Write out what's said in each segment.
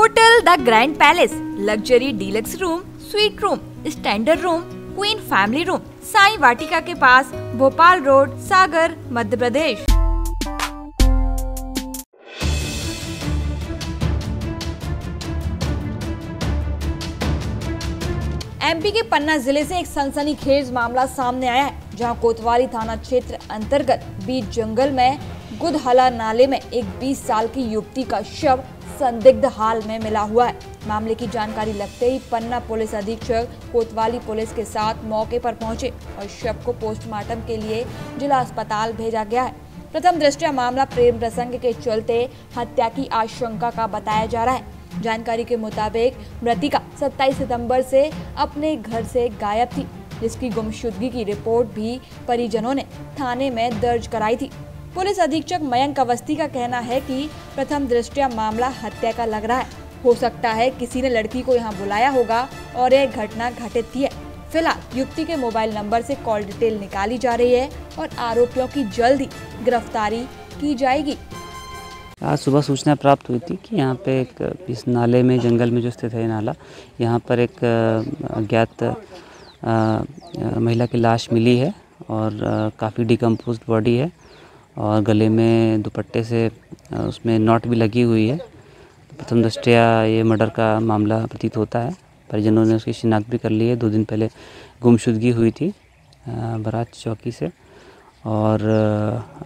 Hotel, the grand palace, luxury deluxe room, suite room, standard room, queen family room, Sai Vatika के पास, Bhopal road, Sagar, Madhya Pradesh. MP के पन्ना ज़िले से एक सनसनीखेज मामला सामने आया है। जहाँ कोतवाली थाना क्षेत्र अंतर्गत बीच जंगल में, गुदहला नाले में एक 20 साल की युवती का शव संदिग्ध हाल में मिला हुआ है। मामले की जानकारी लगते ही पन्ना पुलिस अधीक्षक कोतवाली पुलिस के साथ मौके पर पहुँचे और शव को पोस्टमार्टम के लिए जिला अस्पताल भेजा गया है। प्रथम दृष्टया मामला प्रेम प्रसंग के चलते हत्या की आशंका का बताया जा रहा है। जानकारी के मुताबिक मृतिका 27 सितंबर से अपने घर से गायब थी। जिसकी गुमशुदगी की रिपोर्ट भी परिजनों ने थाने में दर्ज कराई थी। पुलिस अधीक्षक मयंक अवस्थी का कहना है कि प्रथम दृष्टया मामला हत्या का लग रहा है। हो सकता है किसी ने लड़की को यहाँ बुलाया होगा और यह घटना घटित थी। है फ़िलहाल युवती के मोबाइल नंबर से कॉल डिटेल निकाली जा रही है और आरोपियों की जल्द गिरफ्तारी की जाएगी। आज सुबह सूचना प्राप्त हुई थी कि यहाँ पे एक इस नाले में, जंगल में जो स्थित है नाला, यहाँ पर एक अज्ञात महिला की लाश मिली है और काफ़ी डिकम्पोज बॉडी है और गले में दुपट्टे से उसमें नॉट भी लगी हुई है। प्रथम दृष्टया ये मर्डर का मामला प्रतीत होता है। परिजनों ने उसकी शिनाख्त भी कर ली है। दो दिन पहले गुमशुदगी हुई थी बराज चौकी से और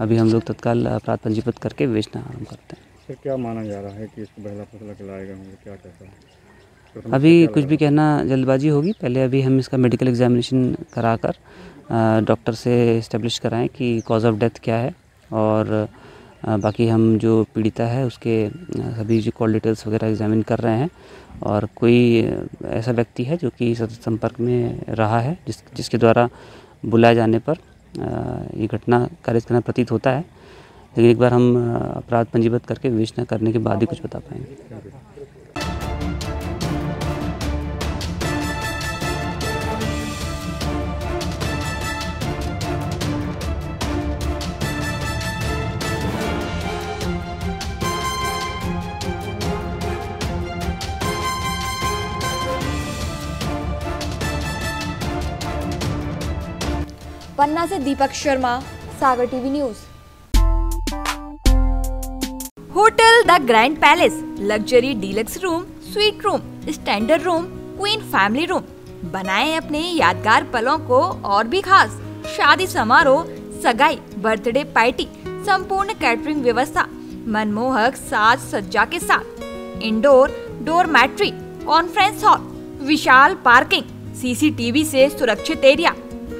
अभी हम लोग तत्काल अपराध पंजीबद्ध करके बेचना आरंभ करते हैं। क्या माना जा रहा है कि इसको पहला फैसला खिलाएगा क्या कहता है? अभी कुछ भी कहना जल्दबाजी होगी। पहले अभी हम इसका मेडिकल एग्जामिनेशन कराकर डॉक्टर से इस्टेब्लिश कराएँ कि कॉज ऑफ़ डेथ क्या है और बाकी हम जो पीड़िता है उसके सभी जो कॉल डिटेल्स वगैरह एग्जामिन कर रहे हैं और कोई ऐसा व्यक्ति है जो कि संपर्क में रहा है, जिस, जिसके द्वारा बुलाए जाने पर ये घटना कार्य करना प्रतीत होता है। लेकिन एक बार हम अपराध पंजीबद्ध करके विवेचना करने के बाद ही कुछ बता पाएँगे। पन्ना से Deepak Sharma, Sagar TV news. Hotel the grand palace, luxury deluxe room, suite room, standard room, queen family room. बनाए अपने यादगार पलों को और भी खास। शादी समारोह, सगाई, बर्थडे पार्टी, संपूर्ण कैटरिंग व्यवस्था, मनमोहक साज सज्जा के साथ। Indoor, dormitory conference hall विशाल पार्किंग सीसीटीवी से सुरक्षित एरिया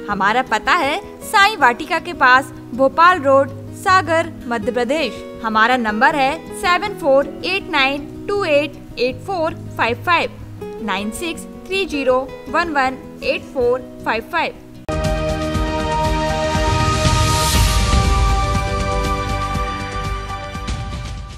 हमारा पता है साई वाटिका के पास भोपाल रोड, सागर, मध्य प्रदेश। हमारा नंबर है seven four eight nine two eight eight four five five nine six three zero one one eight four five five.